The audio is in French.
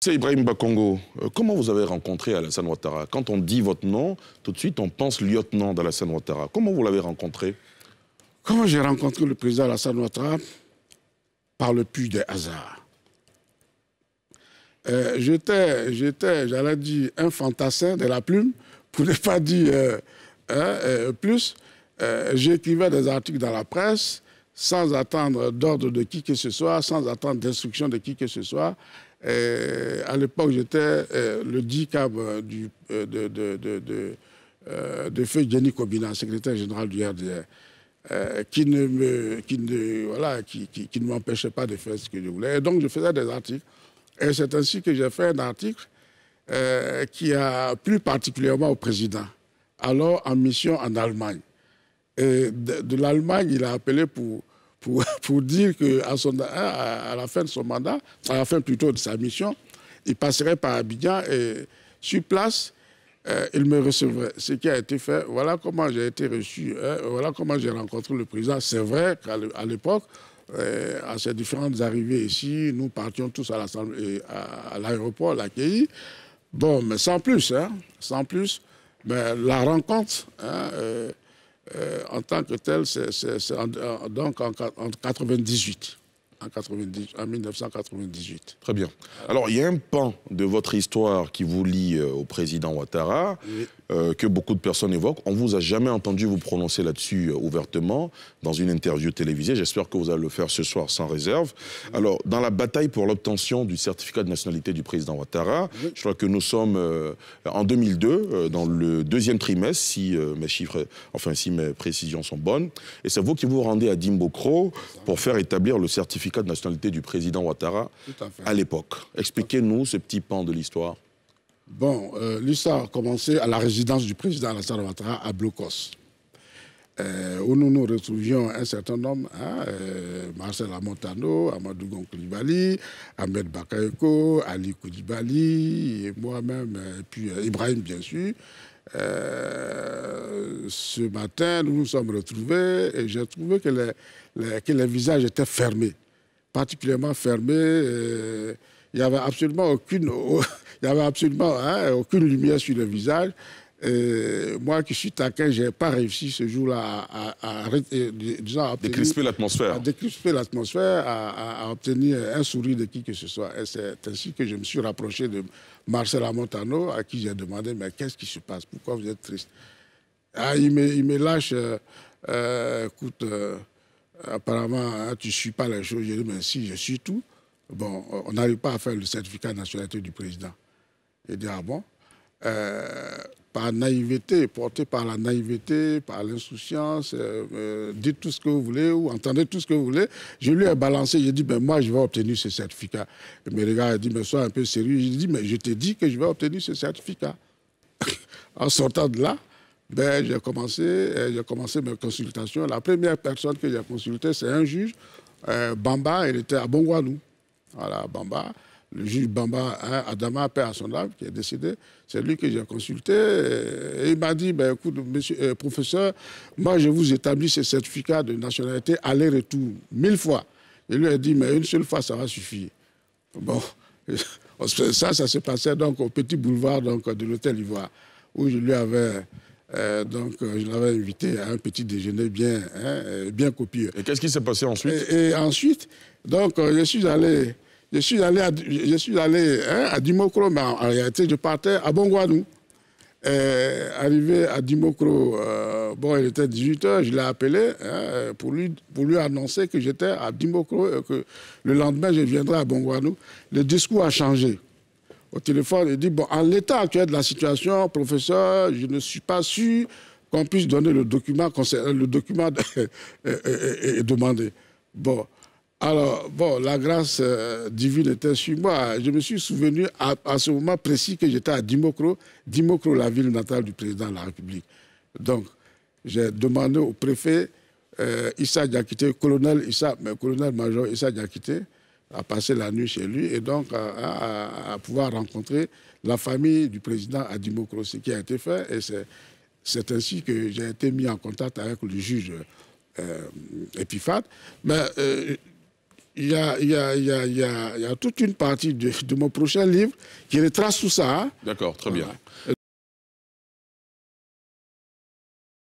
C'est Ibrahim Bakongo. Euh, comment vous avez rencontré Alassane Ouattara? Quand on dit votre nom, tout de suite on pense lieutenant d'Alassane Ouattara. Comment vous l'avez rencontré? Comment j'ai rencontré le président Alassane Ouattara? Par le puits des hasards. Euh, j'étais, j'étais, j'allais dire, un fantassin de la plume, pour ne pas dire euh, hein, plus. J'écrivais des articles dans la presse sans attendre d'ordre de qui que ce soit, sans attendre d'instruction de qui que ce soit. Euh, à l'époque, j'étais euh, le DICAB euh, de, de, de, de, feu secrétaire général du RDR, qui ne me, voilà, qui, qui, qui m'empêchait pas de faire ce que je voulais. Et donc, je faisais des articles. Et c'est ainsi que j'ai fait un article qui a plu particulièrement au président, alors en mission en Allemagne. Et de l'Allemagne, il a appelé pour pour, dire qu'à à, la fin de son mandat, à la fin plutôt de sa mission, il passerait par Abidjan et sur place, euh, il me recevrait. Ce qui a été fait, voilà comment j'ai été reçu, hein, voilà comment j'ai rencontré le président. C'est vrai qu'à l'époque, euh, à ses différentes arrivées ici, nous partions tous à l'aéroport l'accueillir. Bon, mais sans plus, hein, sans plus. Mais la rencontre, hein, euh, euh, en tant que tel, c'est donc en, en 98 en, 90, en 1998. Très bien. Alors, il y a un pan de votre histoire qui vous lie euh, au président Ouattara, euh, que beaucoup de personnes évoquent. On ne vous a jamais entendu vous prononcer là-dessus euh, ouvertement dans une interview télévisée. J'espère que vous allez le faire ce soir sans réserve. Alors, dans la bataille pour l'obtention du certificat de nationalité du président Ouattara, je crois que nous sommes en 2002, dans le deuxième trimestre, si mes chiffres, enfin, si mes précisions sont bonnes. Et c'est vous qui vous rendez à Dimbokro pour faire établir le certificat de nationalité du président Ouattara à, l'époque. Expliquez-nous ce petit pan de l'histoire. Bon, euh, l'histoire a commencé à la résidence du président Alassane Ouattara à Blocos, euh, où nous nous retrouvions un certain nombre, hein, euh, Marcel Amontano, Amadou Koulibaly, Ahmed Bakayoko, Ali Koulibaly, et moi-même, et puis Ibrahim bien sûr. ce matin, nous nous sommes retrouvés et j'ai trouvé que les, que les visages étaient fermés particulièrement fermé. Euh, il n'y avait absolument aucune, il y avait absolument hein, aucune lumière sur le visage. moi qui suis taquin, je n'ai pas réussi ce jour-là à, à, à, décrisper l'atmosphère. À décrisper l'atmosphère, à, obtenir un sourire de qui que ce soit. Et c'est ainsi que je me suis rapproché de Marcel Montano, à qui j'ai demandé Mais qu'est-ce qui se passe? Pourquoi vous êtes triste? Ah, il, me, il me lâche euh, euh, Écoute, apparemment, hein, tu ne suis pas les choses. Je dis, mais si, je suis tout. Bon, on n'arrive pas à faire le certificat de nationalité du président. Il dit, ah bon? Euh, Par naïveté, porté par la naïveté, par l'insouciance, euh, euh, dites tout ce que vous voulez ou entendez tout ce que vous voulez. Je lui ai balancé, j'ai dit, ben moi, je vais obtenir ce certificat. Et mes regards, il dit, mais sois un peu sérieux. J'ai dit, mais je t'ai dit que je vais obtenir ce certificat. en sortant de là, ben, j'ai commencé, commencé mes consultations. La première personne que j'ai consultée, c'est un juge, Bamba, il était à Bongwanou. Voilà, Bamba. Le juge Bamba, Adama, père à son âme, qui est décédé, c'est lui que j'ai consulté. Et il m'a dit, ben, écoute, monsieur, euh, professeur, moi, je vous établis ce certificat de nationalité aller-retour, mille fois. Il lui a dit, mais une seule fois, ça va suffire. Bon, ça, ça se passait donc au petit boulevard donc, de l'hôtel Ivoire, où je lui avais euh, donc, euh, je l'avais invité à un petit déjeuner bien, hein, euh, bien copieux. Et qu'est-ce qui s'est passé ensuite et, ensuite, donc, je suis allé, je suis allé, à, je suis allé hein, à Dimokro, mais en, réalité, je partais à Bongwadou. arrivé à Dimokro, bon, il était 18h, je l'ai appelé hein, pour, lui, pour lui annoncer que j'étais à Dimokro et que le lendemain, je viendrais à Bongwadou. Le discours a changé au téléphone et dit, bon, en l'état actuel de la situation, professeur, je ne suis pas sûr qu'on puisse donner le document, le document est demandé. Bon, alors, bon, la grâce euh, divine était sur moi. Je me suis souvenu à, ce moment précis que j'étais à Dimokro, Dimokro, la ville natale du président de la République. Donc, j'ai demandé au préfet euh, Issa Diakité, colonel Issa, mais colonel-major Issa Diakité, à passer la nuit chez lui et donc à, pouvoir rencontrer la famille du président Adimo ce qui a été fait. Et c'est ainsi que j'ai été mis en contact avec le juge euh, Mais euh, il y a, il y a, il y a, il y a, toute une partie de, de mon prochain livre qui retrace tout ça. hein. D'accord, très bien.